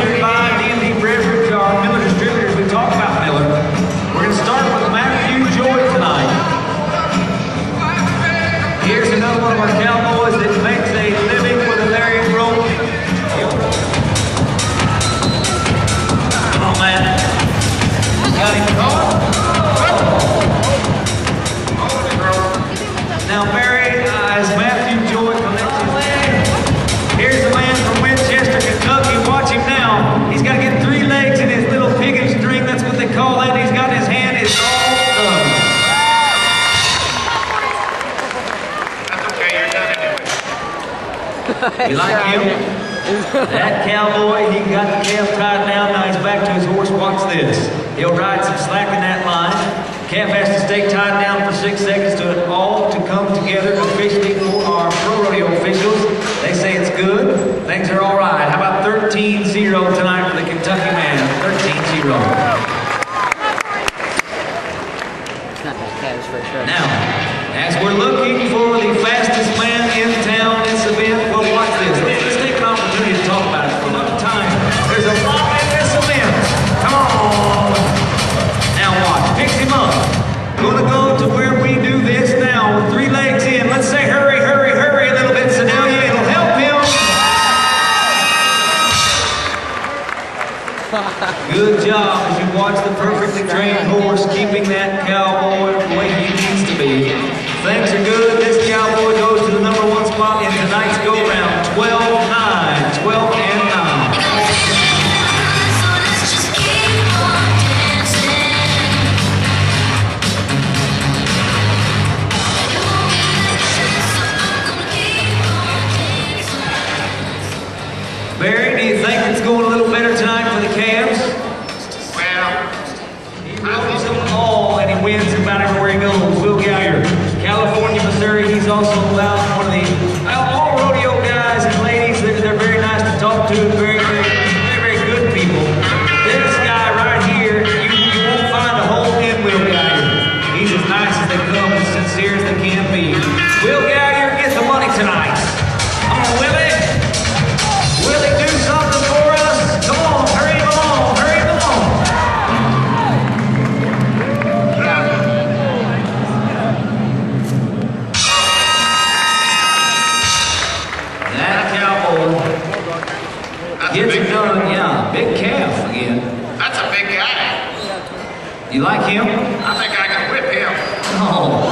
sponsored by You like him? That cowboy, he got the calf tied down. Now he's back to his horse. Watch this. He'll ride some slack in that line. Calf has to stay tied down for six seconds to it all to come together officially for our pro rodeo officials. They say it's good. Things are all right. How about 13-0 tonight Good job as you watch the perfectly trained horse keeping that cowboy the way he needs to be. Things are good. This cowboy goes to the number one spot in tonight's go round 12 9. 12 and 9. Also about that's a big, done, yeah. Big calf again. that's a big guy. You like him? I think I can whip him. Oh.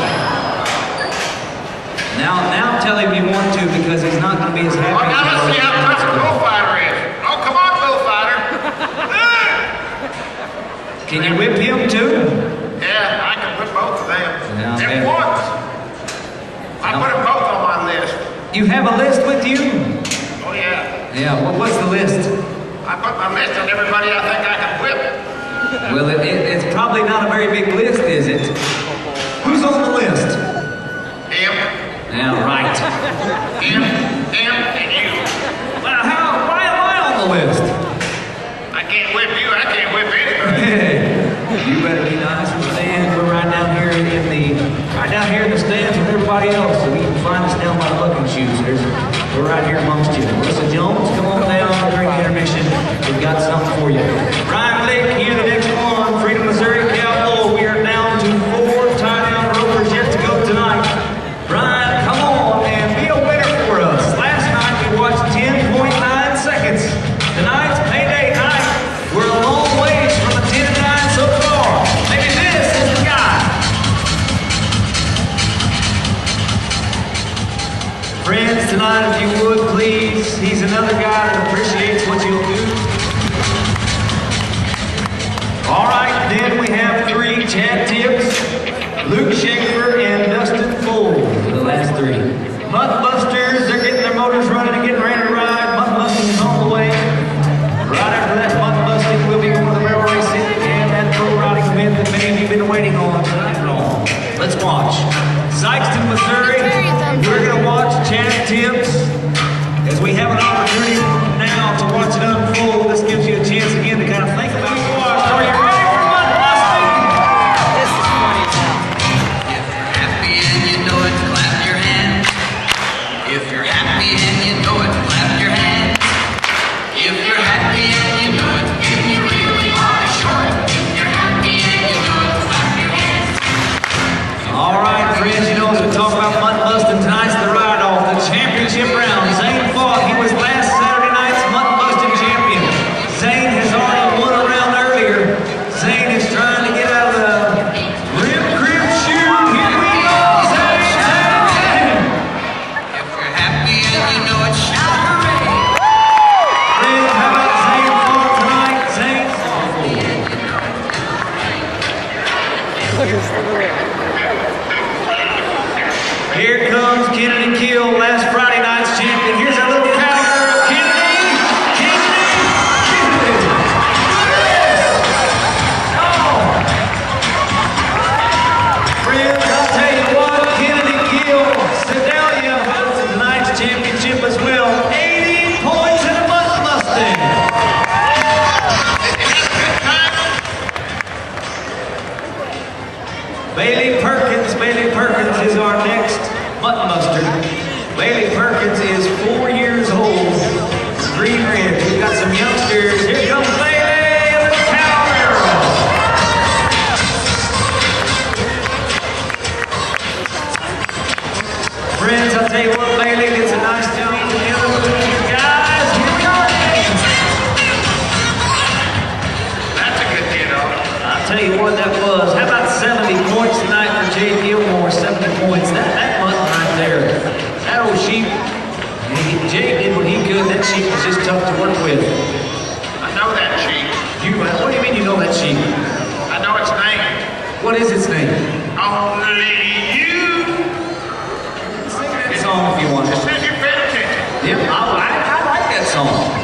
Now, now tell him you want to because he's not going to be as happy. Oh, now let's see how tough a bullfighter is. Oh, come on, bullfighter. Can you whip him too? yeah, I can whip both of them. Yeah, At once. I put them both on my list. You have a list with you? Yeah. What, what's the list? I put my list on everybody I think I can whip. Well, it, it, it's probably not a very big list, is it? Who's on the list? Him, Yeah, right. him, him, and you. Well, how, why am I on the list? I can't whip you. I can't whip anybody. Hey, you better be nice and stand. We're right down here in the, right down here in the stands with everybody else, so you can find us down by the bucking chutes. There's, we're right here amongst you. Melissa Jones, come on down during the intermission. We've got something for you. Ryan Chad Tibbs, Luke Schaefer, and Dustin Ford, the last three. Mutt Busters, they're getting their motors running and getting ready to ride. Mutt Busting is on the way. Right after that Mutt Busting, we'll be going to the rail racing and that pro riding event that many of you have been waiting on tonight long. Let's watch. Sykeston, Missouri, we're going to watch Chad Tibbs as we have an opportunity now to watch it unfold. This gives you a Jim Brown. Bailey Perkins. Bailey Perkins is our next mutton buster. Bailey Perkins is four years old. Green Ridge. We've got some youngsters. Here comes Bailey the cowgirl. Friends, I'll tell you what, Bailey. really, that sheep is just tough to work with. I know that sheep. You, uh, what do you mean you know that sheep? I know its name. What is its name? Only you. Sing that song if you want. It says you better Yep, I, I, I like that song.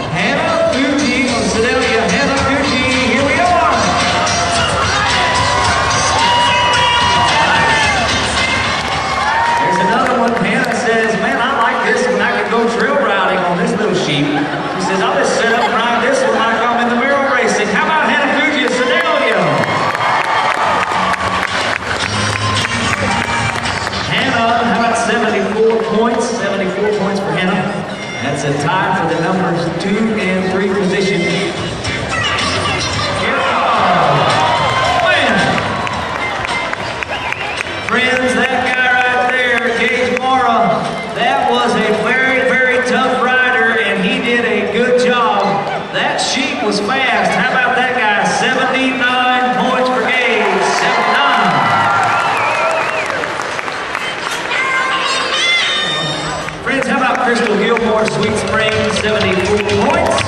Crystal Gilmore, Sweet Spring, 74 points.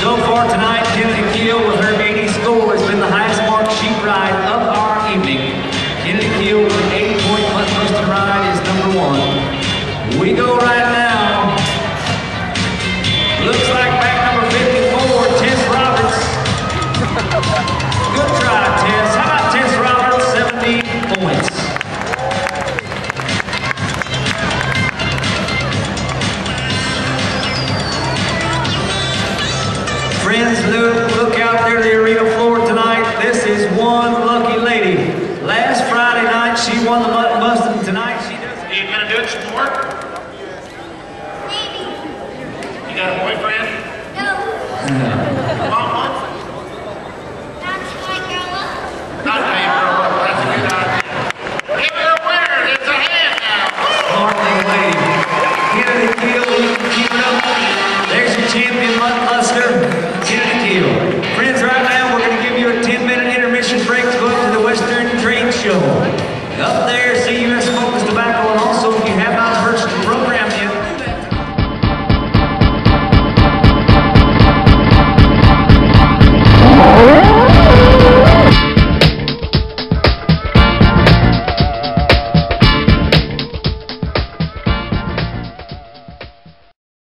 So far tonight, Kennedy Keel with her 80 score has been the highest go right